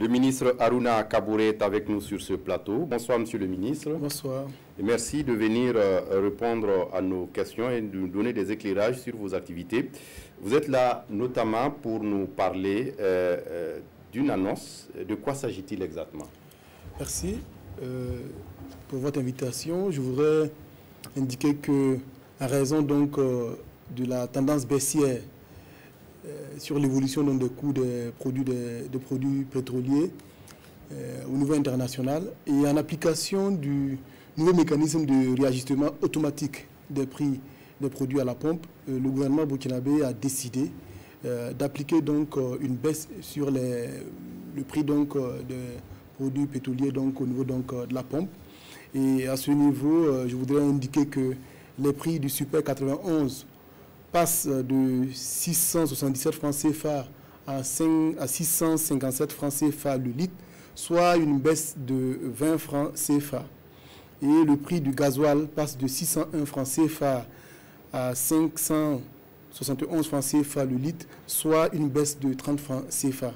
Le ministre Aruna Kabouré est avec nous sur ce plateau. Bonsoir, monsieur le ministre. Bonsoir. Et merci de venir euh, répondre à nos questions et de nous donner des éclairages sur vos activités. Vous êtes là notamment pour nous parler euh, euh, d'une annonce. De quoi s'agit-il exactement? Merci pour votre invitation. Je voudrais indiquer que, à raison donc de la tendance baissière sur l'évolution des coûts des produits, produits pétroliers au niveau international et en application du nouveau mécanisme de réajustement automatique des prix des produits à la pompe, euh, le gouvernement burkinabé a décidé euh, d'appliquer donc euh, une baisse sur le prix donc des produits pétroliers donc au niveau donc de la pompe. Et à ce niveau, je voudrais indiquer que les prix du Super 91 passent de 677 francs CFA à, 5, à 657 francs CFA le litre, soit une baisse de 20 francs CFA. Et le prix du gasoil passe de 601 francs CFA à 571 francs CFA le litre, soit une baisse de 30 francs CFA.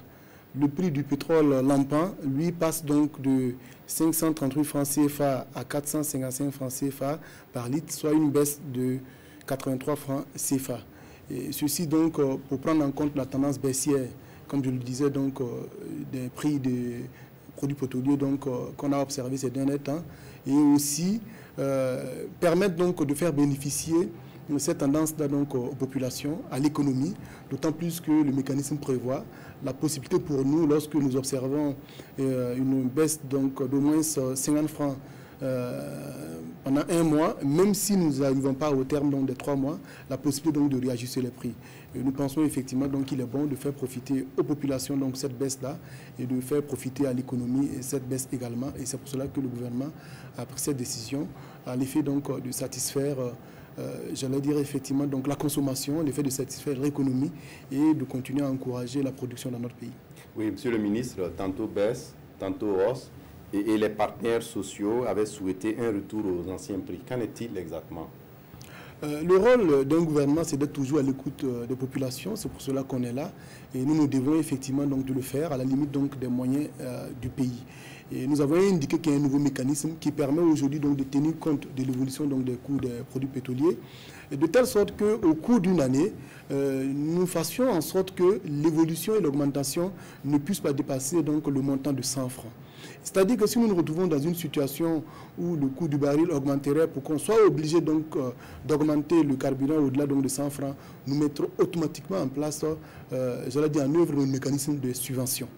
Le prix du pétrole lampant, lui, passe donc de 538 francs CFA à 455 francs CFA par litre, soit une baisse de 83 francs CFA. Ceci donc euh, pour prendre en compte la tendance baissière, comme je le disais, donc euh, des prix des produits pétroliers donc euh, qu'on a observé ces derniers temps, et aussi permettre donc de faire bénéficier cette tendance donc aux populations, à l'économie, d'autant plus que le mécanisme prévoit la possibilité pour nous, lorsque nous observons euh, une baisse donc d'au moins 50 francs euh, pendant un mois, même si nous n'arrivons pas au terme donc, des trois mois, la possibilité donc, de réajuster les prix. Nous pensons effectivement qu'il est bon de faire profiter aux populations donc, cette baisse-là et de faire profiter à l'économie cette baisse également. Et c'est pour cela que le gouvernement a pris cette décision à l'effet donc, de satisfaire euh, j'allais dire effectivement donc la consommation, l'effet de satisfaire l'économie et de continuer à encourager la production dans notre pays. Oui, Monsieur le ministre, tantôt baisse, tantôt hausse, et, les partenaires sociaux avaient souhaité un retour aux anciens prix. Qu'en est-il exactement euh, le rôle d'un gouvernement, c'est d'être toujours à l'écoute euh, des populations. C'est pour cela qu'on est là. Et nous, nous devons effectivement donc de le faire à la limite donc des moyens du pays. Nous avons indiqué qu'il y a un nouveau mécanisme qui permet aujourd'hui donc de tenir compte de l'évolution des coûts des produits pétroliers, de telle sorte qu'au cours d'une année, euh, nous fassions en sorte que l'évolution et l'augmentation ne puissent pas dépasser donc le montant de 100 francs. C'est-à-dire que si nous nous retrouvons dans une situation où le coût du baril augmenterait pour qu'on soit obligé donc euh, d'augmenter le carburant au-delà de 100 francs, nous mettrons automatiquement en place, euh, j'allais dire en œuvre, un mécanisme de subvention.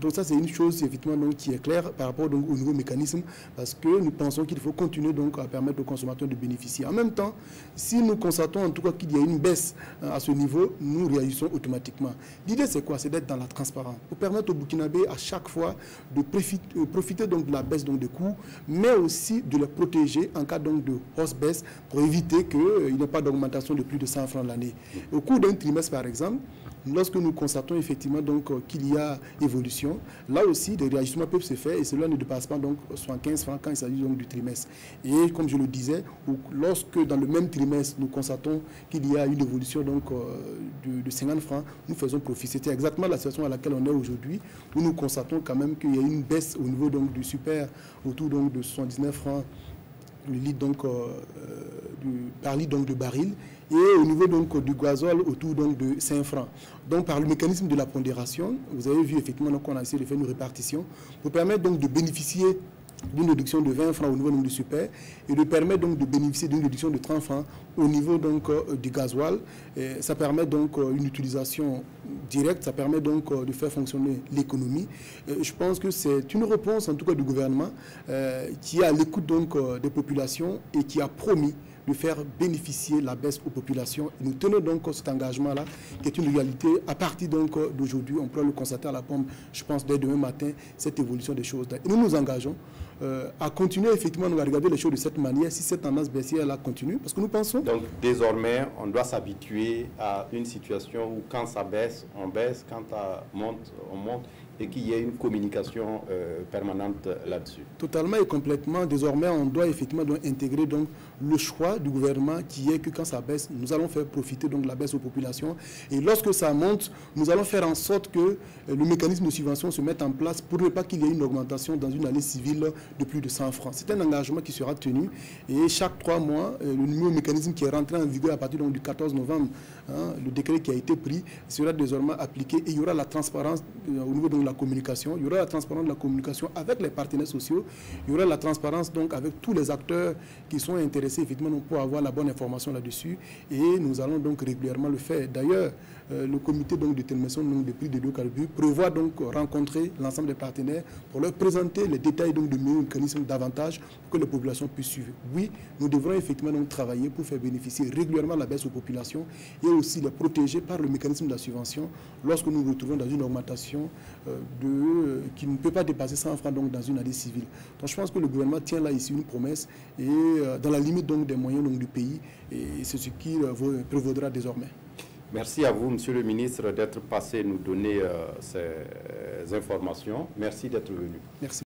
Donc ça, c'est une chose effectivement donc, qui est claire par rapport donc, au nouveau mécanisme, parce que nous pensons qu'il faut continuer donc, à permettre aux consommateurs de bénéficier. En même temps, si nous constatons en tout cas qu'il y a une baisse hein, à ce niveau, nous réagissons automatiquement. L'idée, c'est quoi? C'est d'être dans la transparence, pour permettre aux Burkinabés à chaque fois de euh, profiter, donc, de la baisse donc, des coûts, mais aussi de les protéger en cas donc, de hausse-baisse pour éviter qu'il euh, n'y ait pas d'augmentation de plus de 100 francs l'année. Au cours d'un trimestre, par exemple, lorsque nous constatons effectivement euh, qu'il y a évolution, là aussi des réajustements peuvent se faire et cela ne dépasse pas donc 75 francs quand il s'agit donc du trimestre. Et comme je le disais, lorsque dans le même trimestre nous constatons qu'il y a une évolution donc euh, de, 50 francs, nous faisons profit. C'était exactement la situation à laquelle on est aujourd'hui, où nous constatons quand même qu'il y a une baisse au niveau donc du super autour donc de 79 francs donc euh, du, par litre donc de baril et au niveau donc du gazole autour donc de 5 francs. Donc par le mécanisme de la pondération, vous avez vu effectivement qu'on a essayé de faire une répartition pour permettre donc de bénéficier d'une réduction de 20 francs au niveau du super et de permettre donc de bénéficier d'une réduction de 30 francs au niveau donc euh, du gasoil. Ça permet donc euh, une utilisation directe, ça permet donc euh, de faire fonctionner l'économie. Je pense que c'est une réponse en tout cas du gouvernement qui est à l'écoute donc des populations et qui a promis de faire bénéficier la baisse aux populations. nous tenons donc cet engagement-là, qui est une réalité. À partir donc d'aujourd'hui, on peut le constater à la pompe, je pense, dès demain matin, cette évolution des choses. Et nous nous engageons à continuer effectivement à regarder les choses de cette manière si cette tendance baissière là continue Parce que nous pensons... Donc désormais, on doit s'habituer à une situation où quand ça baisse, on baisse, quand ça monte, on monte et qu'il y ait une communication euh, permanente là-dessus. Totalement et complètement. Désormais, on doit effectivement donc intégrer donc le choix du gouvernement qui est que quand ça baisse, nous allons faire profiter donc la baisse aux populations. Et lorsque ça monte, nous allons faire en sorte que euh, le mécanisme de subvention se mette en place pour ne pas qu'il y ait une augmentation dans une année civile de plus de 100 francs. C'est un engagement qui sera tenu et chaque trois mois, euh, le nouveau mécanisme qui est rentré en vigueur à partir donc, du 14 novembre, hein, le décret qui a été pris sera désormais appliqué et il y aura la transparence au niveau de la communication, il y aura la transparence de la communication avec les partenaires sociaux, il y aura la transparence donc avec tous les acteurs qui sont intéressés effectivement pour avoir la bonne information là-dessus et nous allons donc régulièrement le faire. D'ailleurs, euh, le comité donc, de détermination donc, des prix de biocarburants prévoit donc rencontrer l'ensemble des partenaires pour leur présenter les détails donc, de mécanismes davantage pour que les populations puissent suivre. Oui, nous devrons effectivement donc, travailler pour faire bénéficier régulièrement la baisse aux populations et aussi les protéger par le mécanisme de la subvention lorsque nous nous retrouvons dans une augmentation euh, de, euh, qui ne peut pas dépasser 100 francs donc, dans une année civile. Donc je pense que le gouvernement tient là ici une promesse et dans la limite donc, des moyens donc, du pays et c'est ce qui prévaudra désormais. Merci à vous, Monsieur le ministre, d'être passé nous donner euh, ces informations. Merci d'être venu. Merci.